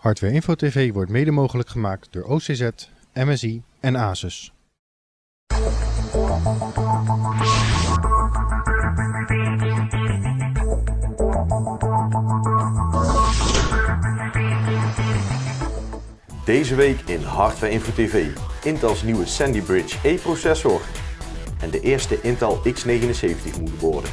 Hardware Info TV wordt mede mogelijk gemaakt door OCZ, MSI en Asus. Deze week in Hardware Info TV. Intel's nieuwe Sandy Bridge E-processor en de eerste Intel X79 moederborden.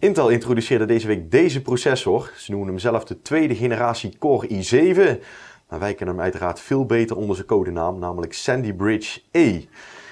Intel introduceerde deze week deze processor. Ze noemen hem zelf de tweede generatie Core i7. Maar wij kennen hem uiteraard veel beter onder zijn codenaam, namelijk Sandy Bridge E.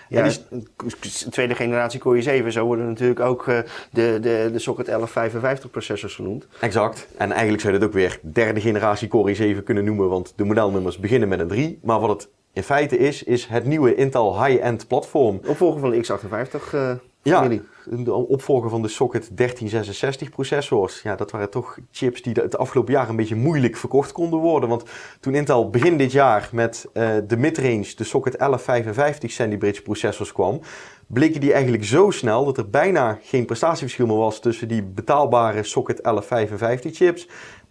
Ja, die tweede generatie Core i7, zo worden natuurlijk ook uh, de, de, de Socket 1155 processors genoemd. Exact. En eigenlijk zou je het ook weer derde generatie Core i7 kunnen noemen, want de modelnummers beginnen met een 3. Maar wat het in feite is, is het nieuwe Intel high-end platform. Opvolger van de x58 uh, ja, de opvolger van de Socket 1366 processors. Ja, dat waren toch chips die het afgelopen jaar een beetje moeilijk verkocht konden worden. Want toen Intel begin dit jaar met uh, de midrange, de Socket 1155 Sandy Bridge processors kwam, bleken die eigenlijk zo snel dat er bijna geen prestatieverschil meer was tussen die betaalbare Socket 1155 chips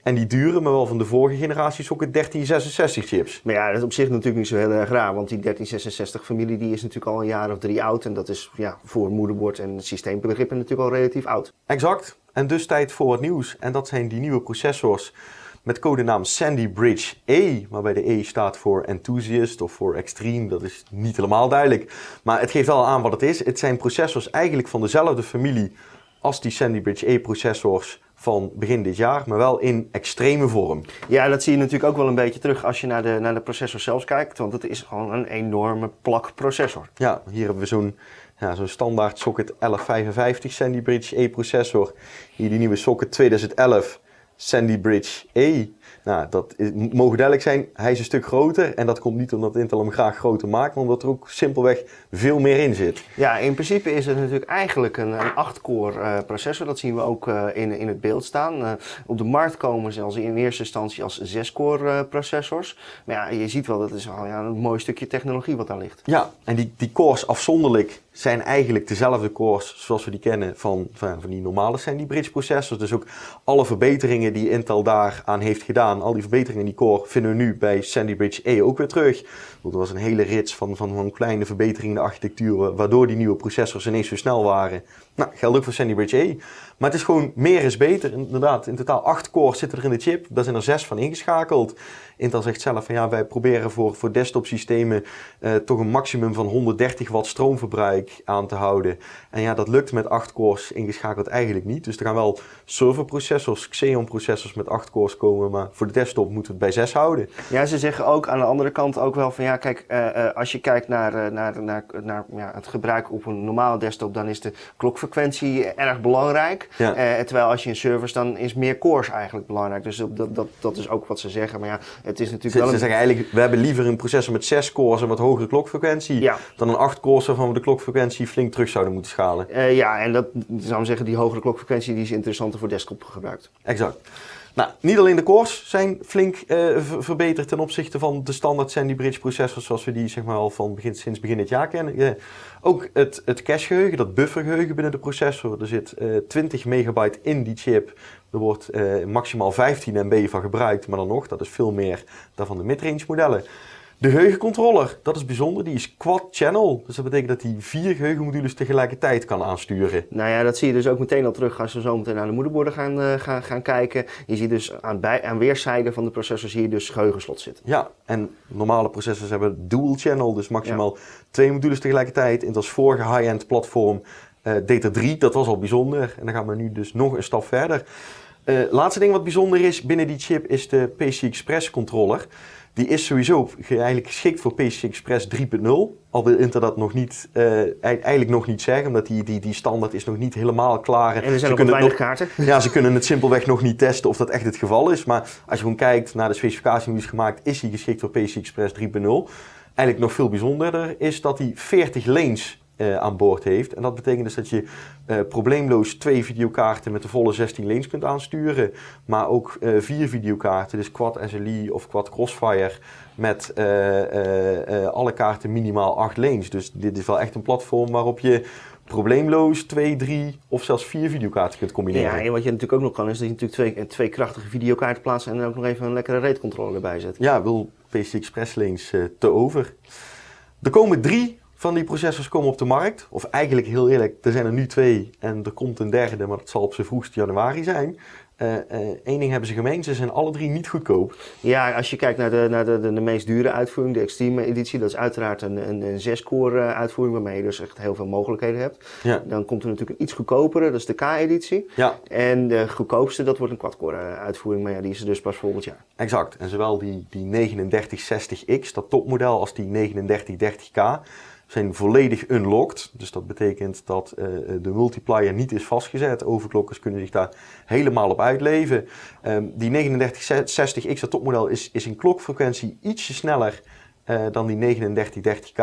en die dure, maar wel van de vorige generatie socket 1366 chips. Maar ja, dat is op zich natuurlijk niet zo heel erg raar. Want die 1366 familie die is natuurlijk al een jaar of drie oud. En dat is ja, voor moederbord en systeembegrippen natuurlijk al relatief oud. Exact. En dus tijd voor wat nieuws. En dat zijn die nieuwe processors met codenaam Sandy Bridge E. Waarbij de E staat voor Enthusiast of voor Extreme. Dat is niet helemaal duidelijk. Maar het geeft wel aan wat het is. Het zijn processors eigenlijk van dezelfde familie als die Sandy Bridge E processors van begin dit jaar, maar wel in extreme vorm. Ja, dat zie je natuurlijk ook wel een beetje terug als je naar de, naar de processor zelf kijkt, want het is gewoon een enorme plak processor. Ja, hier hebben we zo'n ja, zo'n standaard socket 1155 Sandy Bridge E processor. Hier die nieuwe socket 2011 Sandy Bridge E. Nou, dat is, mogen duidelijk zijn, hij is een stuk groter. En dat komt niet omdat Intel hem graag groter maakt, maar omdat er ook simpelweg veel meer in zit. Ja, in principe is het natuurlijk eigenlijk een, een 8-core uh, processor. Dat zien we ook uh, in, in het beeld staan. Uh, op de markt komen ze als in eerste instantie als 6-core processors. Maar ja, je ziet wel, dat is al ja, een mooi stukje technologie wat daar ligt. Ja, en die, die cores afzonderlijk zijn eigenlijk dezelfde cores zoals we die kennen van, van, van die normale Sandy Bridge processors. Dus ook alle verbeteringen die Intel daar aan heeft gedaan, al die verbeteringen in die core, vinden we nu bij Sandy Bridge E ook weer terug. Er was een hele rits van, van, van kleine verbeteringen in de architectuur, waardoor die nieuwe processors ineens zo snel waren. Nou, geldt ook voor Sandy Bridge E. Maar het is gewoon meer is beter. Inderdaad, in totaal acht cores zitten er in de chip. Daar zijn er zes van ingeschakeld. Intel zegt zelf van ja, wij proberen voor, voor desktop systemen uh, toch een maximum van 130 watt stroomverbruik aan te houden. En ja, dat lukt met 8 cores ingeschakeld eigenlijk niet. Dus er gaan wel serverprocessors, Xeon processors met 8 cores komen, maar voor de desktop moeten we het bij 6 houden. Ja, ze zeggen ook aan de andere kant ook wel van ja, kijk, uh, uh, als je kijkt naar, naar, naar, naar ja, het gebruik op een normale desktop, dan is de klokfrequentie erg belangrijk. Ja. terwijl als je een servers, dan is meer cores eigenlijk belangrijk. Dus dat, dat, dat is ook wat ze zeggen. Maar ja, het is natuurlijk ze, wel ze zeggen eigenlijk, we hebben liever een processor met 6 cores en wat hogere klokfrequentie, ja. dan een 8 cores waarvan we de klokfrequentie flink terug zouden moeten schalen. Uh, ja, en dat zou ik zeggen, die hogere klokfrequentie die is interessanter voor desktop gebruikt. Exact. Nou, niet alleen de cores zijn flink uh, verbeterd ten opzichte van de standaard Sandy Bridge processors zoals we die zeg maar, al van begin, sinds begin dit jaar kennen. Ook het, het cachegeheugen, dat buffergeheugen binnen de processor. Er zit uh, 20 megabyte in die chip. Er wordt maximaal 15 MB van gebruikt, maar dan nog, dat is veel meer dan van de midrange modellen. De geheugencontroller, dat is bijzonder, die is quad-channel. Dus dat betekent dat hij vier geheugenmodules tegelijkertijd kan aansturen. Nou ja, dat zie je dus ook meteen al terug als we zo meteen naar de moederborden gaan, uh, gaan, gaan kijken. Je ziet dus aan, bij, aan weerszijden van de processor zie je dus geheugenslot zitten. Ja, en normale processors hebben dual-channel, dus maximaal ja. twee modules tegelijkertijd. In het vorige high-end platform uh, deed er drie, dat was al bijzonder. En dan gaan we nu dus nog een stap verder. Uh, laatste ding wat bijzonder is binnen die chip is de PC Express controller. Die is sowieso eigenlijk geschikt voor PC Express 3.0. Al wil Intel dat nog niet, uh, eigenlijk nog niet zeggen, omdat die, die, die standaard is nog niet helemaal klaar. En er zijn nog weinig kaarten. Ja, ze kunnen het simpelweg nog niet testen of dat echt het geval is. Maar als je gewoon kijkt naar de specificatie die is gemaakt, is hij geschikt voor PC Express 3.0. Eigenlijk nog veel bijzonderder is dat hij 40 lanes uh, aan boord heeft. En dat betekent dus dat je uh, probleemloos twee videokaarten met de volle 16 lanes kunt aansturen. Maar ook uh, vier videokaarten, dus quad SLI of quad Crossfire met alle kaarten minimaal 8 lanes. Dus dit is wel echt een platform waarop je probleemloos twee, drie of zelfs vier videokaarten kunt combineren. Ja, en wat je natuurlijk ook nog kan, is dat je natuurlijk twee, twee krachtige videokaarten plaatst en dan ook nog even een lekkere ratecontroller erbij zet. Ja, wil PC Express uh, te over. Er komen drie van die processors komen op de markt. Of eigenlijk heel eerlijk, er zijn er nu twee en er komt een derde, maar dat zal op zijn vroegst januari zijn. Eén uh, uh, ding hebben ze gemeen, ze zijn alle drie niet goedkoop. Ja, als je kijkt naar de, naar de, de, de meest dure uitvoering, de Extreme editie, dat is uiteraard een, een, een 6-core uh, uitvoering waarmee je dus echt heel veel mogelijkheden hebt. Ja. Dan komt er natuurlijk een iets goedkopere, dat is de K-editie. Ja. En de goedkoopste, dat wordt een quad-core uitvoering, maar ja, die is er dus pas volgend jaar. Exact, en zowel die, die 3960X, dat topmodel, als die 3930K zijn volledig unlocked. Dus dat betekent dat uh, de multiplier niet is vastgezet. Overklokkers kunnen zich daar helemaal op uitleven. Um, die 3960X, dat topmodel, is, is in klokfrequentie ietsje sneller uh, dan die 3930K.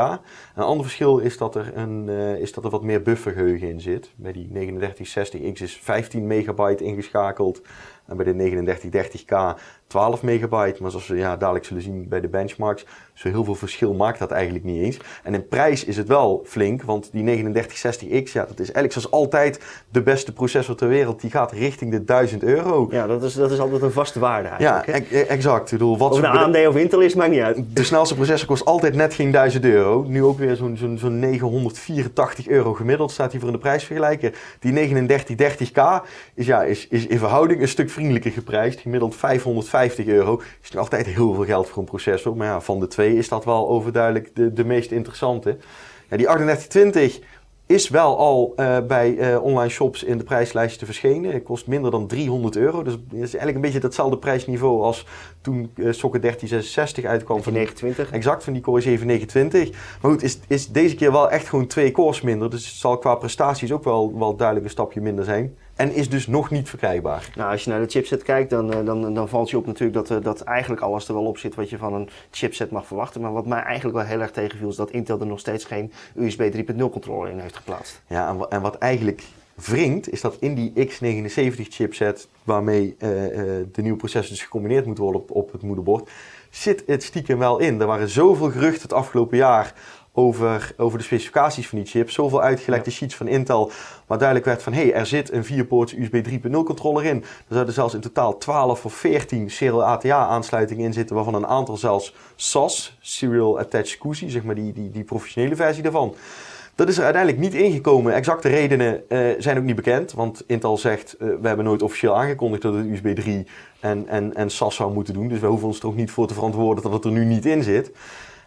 Een ander verschil is dat, er een, is dat er wat meer buffergeheugen in zit. Bij die 3960X is 15 megabyte ingeschakeld. En bij de 3930K 12 megabyte. Maar zoals we ja, dadelijk zullen zien bij de benchmarks, zo heel veel verschil maakt dat eigenlijk niet eens. En in prijs is het wel flink, want die 3960X, ja, dat is eigenlijk zoals altijd de beste processor ter wereld. Die gaat richting de 1000 euro. Ja, dat is, dat is altijd een vaste waarde eigenlijk. Ja, e exact. Ik bedoel, wat of een AMD of Intel is, maakt niet uit. De snelste processor kost altijd net geen 1000 euro. Nu ook weer zo'n zo'n zo'n 984 euro gemiddeld staat hier voor in de prijsvergelijker. Die 3930K is, ja, is, is in verhouding een stuk vriendelijker geprijsd. Gemiddeld 550 euro. Is nog altijd heel veel geld voor een processor. Maar ja, van de twee is dat wel overduidelijk de, de meest interessante. Ja, die 3820 is wel al uh, bij uh, online shops in de prijslijsten verschenen. Het kost minder dan 300 euro. Dus is eigenlijk een beetje hetzelfde prijsniveau als toen uh, Socket 1366 uitkwam. Van 29. Exact, van die Core 729. Maar goed, is, is deze keer wel echt gewoon twee cores minder. Dus het zal qua prestaties ook wel, wel duidelijk een stapje minder zijn. En is dus nog niet verkrijgbaar. Nou, als je naar de chipset kijkt, dan, dan, dan valt je op natuurlijk dat, dat eigenlijk alles er wel op zit wat je van een chipset mag verwachten. Maar wat mij eigenlijk wel heel erg tegenviel, is dat Intel er nog steeds geen USB 3.0 controller in heeft geplaatst. Ja, en, en wat eigenlijk wringt, is dat in die X79 chipset, waarmee uh, uh, de nieuwe processor dus gecombineerd moet worden op, op het moederbord, zit het stiekem wel in. Er waren zoveel geruchten het afgelopen jaar over, over de specificaties van die chip. Zoveel uitgelekte ja. sheets van Intel, waar duidelijk werd van hé, hey, er zit een 4-poorts USB 3.0 controller in. Er zouden zelfs in totaal 12 of 14 serial ATA aansluitingen in zitten, waarvan een aantal zelfs SAS, Serial Attached SCSI, zeg maar die, die, die professionele versie daarvan. Dat is er uiteindelijk niet ingekomen. Exacte redenen uh, zijn ook niet bekend. Want Intel zegt, uh, we hebben nooit officieel aangekondigd dat het USB 3 en, en, en SAS zou moeten doen. Dus we hoeven ons er ook niet voor te verantwoorden dat het er nu niet in zit.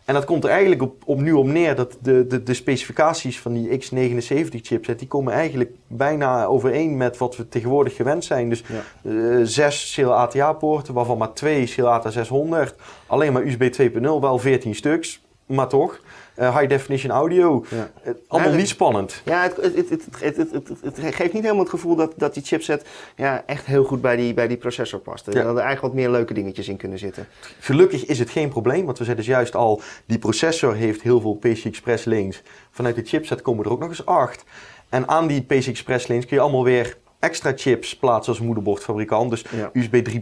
En dat komt er eigenlijk op, op nu op neer dat de, de, de specificaties van die X79 chipset, die komen eigenlijk bijna overeen met wat we tegenwoordig gewend zijn. Dus ja. uh, zes CLATA poorten, waarvan maar twee CLATA 600. Alleen maar USB 2.0, wel 14 stuks, maar toch. Uh, high definition audio. Ja. Uh, allemaal ja, niet spannend. Ja, het, het, het, het, geeft niet helemaal het gevoel dat, dat die chipset ja, echt heel goed bij die, bij die processor past. Er hadden eigenlijk wat meer leuke dingetjes in kunnen zitten. Gelukkig is het geen probleem, want we zeiden dus juist al, die processor heeft heel veel PCI Express lanes. Vanuit de chipset komen er ook nog eens acht. En aan die PCI Express lanes kun je allemaal weer extra chips plaatsen als moederbordfabrikant. Dus ja. USB 3.0,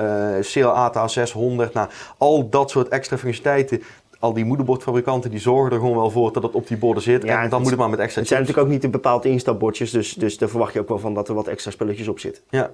uh, CLATA 600, nou, al dat soort extra functionaliteiten al die moederbordfabrikanten die zorgen er gewoon wel voor dat het op die borden zit. Ja, en dan moet het maar met extra Het zijn natuurlijk ook niet een bepaald instapbordjes, dus, dus daar verwacht je ook wel van dat er wat extra spulletjes op zit. Ja.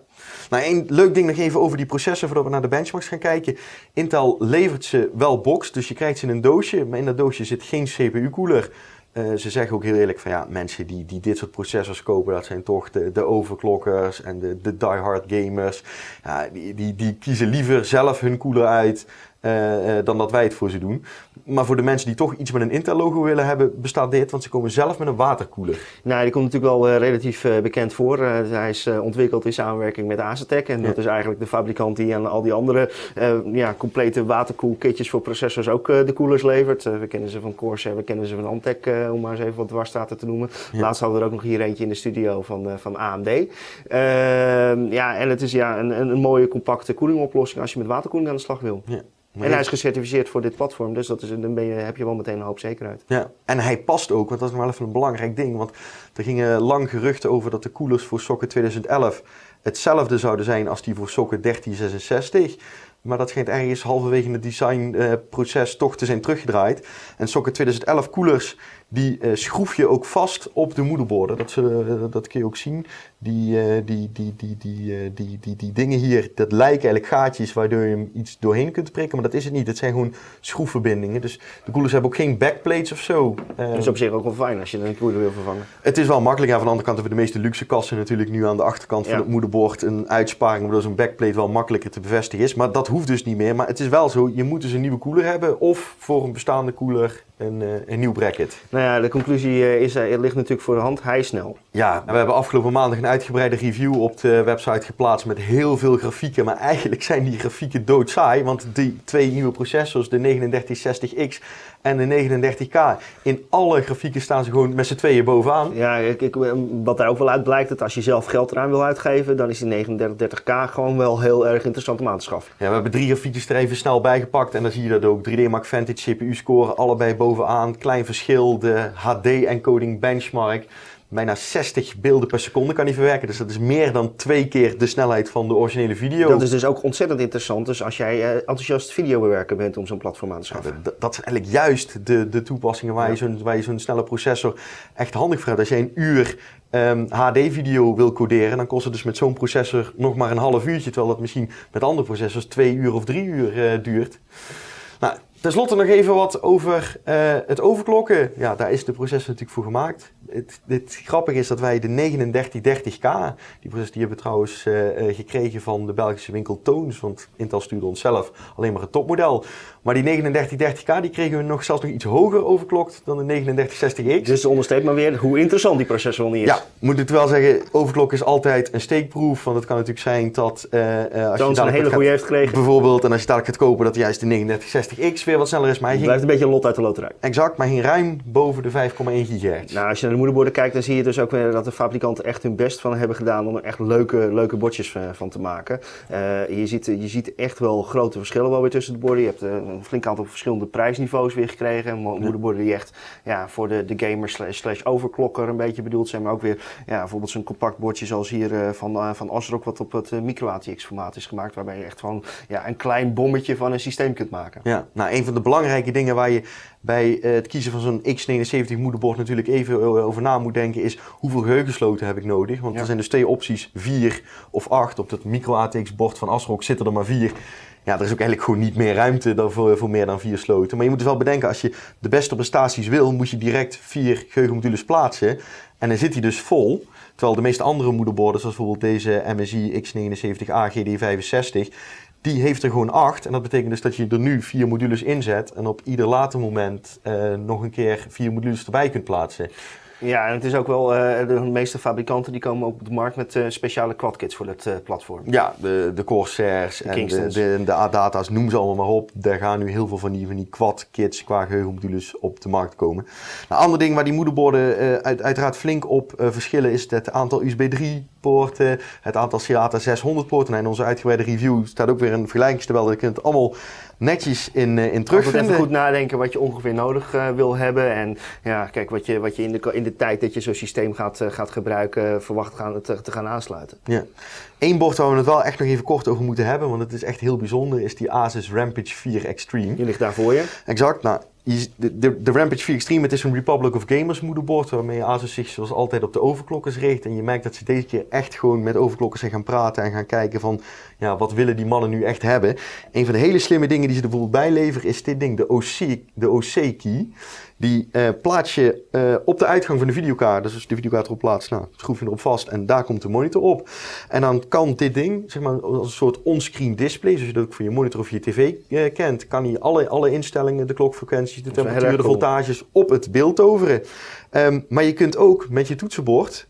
Nou, één leuk ding nog even over die processor voordat we naar de benchmarks gaan kijken. Intel levert ze wel box, dus je krijgt ze in een doosje, maar in dat doosje zit geen CPU-koeler. Uh, ze zeggen ook heel eerlijk van ja, mensen die, die dit soort processors kopen, dat zijn toch de, de overklokkers en de, de diehard gamers. Ja, die, die, die kiezen liever zelf hun koeler uit uh, uh, dan dat wij het voor ze doen. Maar voor de mensen die toch iets met een Intel-logo willen hebben, bestaat dit, want ze komen zelf met een waterkoeler. Nou, die komt natuurlijk wel uh, relatief bekend voor. hij is ontwikkeld in samenwerking met Asetec. En ja. dat is eigenlijk de fabrikant die aan al die andere ja, complete waterkoelkitjes voor processors ook de koelers levert. we kennen ze van Corsair, we kennen ze van Antec, om maar eens even wat dwarsstaten te noemen. Ja. Laatst hadden we er ook nog hier eentje in de studio van, van AMD. Ehm, ja, en het is ja, een, een, een mooie compacte koelingoplossing als je met waterkoeling aan de slag wil. Ja. Maar en hij is gecertificeerd voor dit platform, dus dat is, dan ben je, heb je wel meteen een hoop zekerheid. Ja, en hij past ook, want dat is nog wel even een belangrijk ding. Want er gingen lang geruchten over dat de koelers voor Socket 2011 hetzelfde zouden zijn als die voor Socket 1366. Maar dat schijnt ergens halverwege het designproces uh, toch te zijn teruggedraaid. En Socket 2011 koelers die schroef je ook vast op de moederborden. Dat, dat kun je ook zien. Die, die, die, die, die, die, die, die dingen hier, dat lijken eigenlijk gaatjes waardoor je hem iets doorheen kunt prikken, maar dat is het niet. Het zijn gewoon schroefverbindingen. Dus de koelers hebben ook geen backplates of zo. Dat is op zich ook wel fijn als je een koeler wil vervangen. Het is wel makkelijk. Ja, van de andere kant hebben de meeste luxe kassen natuurlijk nu aan de achterkant van het moederbord een uitsparing, waardoor zo'n backplate wel makkelijker te bevestigen is. Maar dat hoeft dus niet meer. Maar het is wel zo, je moet dus een nieuwe koeler hebben of voor een bestaande koeler een, een nieuw bracket. Nou ja, de conclusie is, er ligt natuurlijk voor de hand, hij is snel. Ja, we hebben afgelopen maandag een uitgebreide review op de website geplaatst met heel veel grafieken. Maar eigenlijk zijn die grafieken doodsaai, want die twee nieuwe processors, de 3960X en de 39K, in alle grafieken staan ze gewoon met z'n tweeën bovenaan. Ja, ik, ik, wat daar ook wel uit blijkt, dat als je zelf geld eraan wil uitgeven, dan is die 3930K gewoon wel heel erg interessant om aan te schaffen. Ja, we hebben drie grafiekjes er even snel bijgepakt en dan zie je dat ook. 3D Mark Vantage CPU scoren, allebei bovenaan. Klein verschil, de HD encoding benchmark bijna 60 beelden per seconde kan hij verwerken. Dus dat is meer dan twee keer de snelheid van de originele video. Dat is dus ook ontzettend interessant. Dus als jij uh, enthousiast videobewerker bent om zo'n platform aan te schaffen. dat, dat, zijn eigenlijk juist de, de toepassingen waar, je zo'n snelle processor echt handig voor hebt. Als jij een uur HD-video ehm, wil coderen, dan kost het dus met zo'n processor nog maar een half uurtje. Terwijl dat misschien met andere processors twee uur of drie uur uh, duurt. Ten slotte nog even wat over uh, het overklokken. Ja, daar is de processor natuurlijk voor gemaakt het, het grappige is dat wij de 3930K, die die hebben we trouwens uh, gekregen van de Belgische winkel Toons, want Intel stuurde ons zelf alleen maar het topmodel. Maar die 3930K die kregen we nog zelfs nog iets hoger overklokt dan de 3960X. Dus onderstreept maar weer hoe interessant die processor wel niet is. Ja, moet ik wel zeggen, overklok is altijd een steekproef, want het kan natuurlijk zijn dat uh, als Toons je een hele goede heeft gekregen. Bijvoorbeeld, en als je dadelijk gaat kopen, dat juist de 3960X wat sneller is. Maar het blijft een beetje lot uit de loterij. Exact, maar ging ruim boven de 5,1 GHz. Nou, als je naar de moederborden kijkt, dan zie je dus ook weer dat de fabrikanten echt hun best van hebben gedaan om er echt leuke, leuke bordjes eh, van te maken. Uh, je, ziet, je ziet echt wel grote verschillen wel weer tussen de borden. Je hebt uh, een flink aantal verschillende prijsniveaus weer gekregen. Moederborden die echt ja, voor de, de gamer slash, overklokker een beetje bedoeld zijn. Maar ook weer ja, bijvoorbeeld zo'n compact bordje zoals hier van, van Osrock wat op het micro ATX formaat is gemaakt. Waarbij je echt gewoon ja, een klein bommetje van een systeem kunt maken. Ja, nou een van de belangrijke dingen waar je bij het kiezen van zo'n X79 moederbord natuurlijk even over na moet denken is hoeveel geheugensloten heb ik nodig? Want er zijn dus twee opties, 4 of 8. Op dat micro ATX bord van Asrock zitten er maar 4. Ja, er is ook eigenlijk gewoon niet meer ruimte dan voor, voor meer dan 4 sloten. Maar je moet dus wel bedenken, als je de beste prestaties wil, moet je direct 4 geheugenmodules plaatsen. En dan zit hij dus vol. Terwijl de meeste andere moederborden, zoals bijvoorbeeld deze MSI X79A GD65, die heeft er gewoon 8. En dat betekent dus dat je er nu vier modules inzet en op ieder later moment uh, nog een keer vier modules erbij kunt plaatsen. Ja, en het is ook wel, uh, de meeste fabrikanten die komen ook op de markt met uh, speciale quadkits voor het uh, platform. Ja, de, de Corsairs en de, de, de A-Data's, noem ze allemaal maar op. Daar gaan nu heel veel van die, van die quad-kits qua geheugenmodules op de markt komen. Een nou, ander ding waar die moederborden uit, uiteraard flink op verschillen is het aantal USB 3 poorten, het aantal SATA 600 poorten. En in onze uitgebreide review staat ook weer een vergelijkingstabel. Je kunt het allemaal netjes in, uh, in terugvinden. Even goed nadenken wat je ongeveer nodig uh, wil hebben. En ja, kijk, wat je, wat je in, de, in de tijd dat je zo'n systeem gaat, uh, gaat gebruiken, verwacht gaan, te, te, gaan aansluiten. Ja. Eén bord waar we het wel echt nog even kort over moeten hebben, want het is echt heel bijzonder, is die Asus Rampage 4 Extreme. Die ligt daar voor je. Exact. Nou, de, de, Rampage 4 Extreme, het is een Republic of Gamers moederbord waarmee Asus zich zoals altijd op de overklokkers richt. En je merkt dat ze deze keer echt gewoon met overklokkers zijn gaan praten en gaan kijken van, ja, wat willen die mannen nu echt hebben? Een van de hele slimme dingen die ze er bijvoorbeeld bij leveren is dit ding, de OC, de OC-key. Die uh, plaats je uh, op de uitgang van de videokaart. Dus als je de videokaart erop plaatst, nou, schroef je erop vast en daar komt de monitor op. En dan kan dit ding, zeg maar, als een soort onscreen display, zoals je dat ook voor je monitor of je tv uh, kent, kan hij alle, alle instellingen, de klokfrequenties, de temperatuur, de voltages op het beeld toveren. Um, maar je kunt ook met je toetsenbord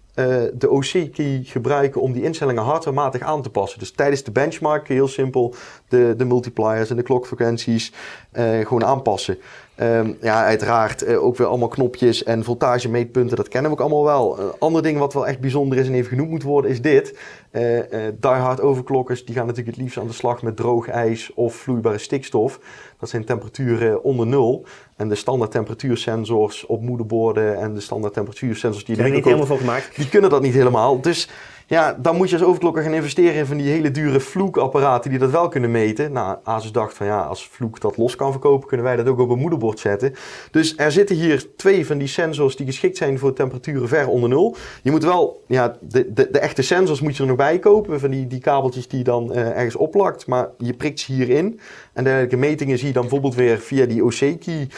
de OC-key gebruiken om die instellingen hardwarematig aan te passen. Dus tijdens de benchmark heel simpel de, de multipliers en de klokfrequenties uh, gewoon aanpassen. Um, ja, uiteraard uh, ook weer allemaal knopjes en voltagemeetpunten, dat kennen we ook allemaal wel. Een ander ding wat wel echt bijzonder is en even genoemd moet worden, is dit. Uh, uh, diehard overklokkers, die gaan natuurlijk het liefst aan de slag met droog ijs of vloeibare stikstof. Dat zijn temperaturen onder nul. En de standaard temperatuursensors op moederborden en de standaard temperatuursensors die je niet helemaal gemaakt. Die kunnen dat niet helemaal. Dus Ja, dan moet je als overklokker gaan investeren in van die hele dure vloekapparaten die dat wel kunnen meten. Nou, Asus dacht van ja, als Vloek dat los kan verkopen, kunnen wij dat ook op een moederbord zetten. Dus er zitten hier twee van die sensors die geschikt zijn voor temperaturen ver onder nul. Je moet wel, ja, de, de, de echte sensors moet je er nog bij kopen, van die, die kabeltjes die je dan uh, ergens oplakt. Maar je prikt ze hierin en dergelijke metingen zie je dan bijvoorbeeld weer via die OC-key.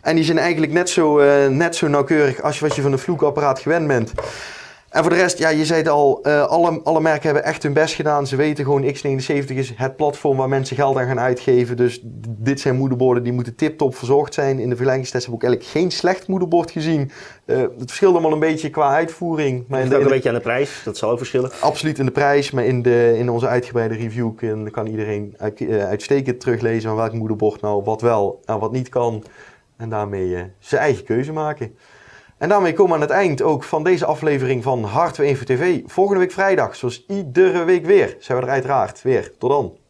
En die zijn eigenlijk net zo, uh, net zo nauwkeurig als wat je van een vloekapparaat gewend bent. En voor de rest, ja, je zei het al, uh, alle, alle merken hebben echt hun best gedaan. Ze weten gewoon, X79 is het platform waar mensen geld aan gaan uitgeven. Dus dit zijn moederborden die moeten tip-top verzorgd zijn. In de vergelijkingstest heb ik eigenlijk geen slecht moederbord gezien. Uh, het verschilt allemaal een beetje qua uitvoering. Maar het ook een beetje aan de prijs, dat zal ook verschillen. Absoluut in de prijs, maar in, de, in onze uitgebreide review kan, kan iedereen uit, uh, uitstekend teruglezen van welk moederbord nou wat wel en wat niet kan. En daarmee zijn eigen keuze maken. En daarmee komen we aan het eind ook van deze aflevering van Hardware Info TV. Volgende week vrijdag, zoals iedere week weer, zijn we er uiteraard weer. Tot dan.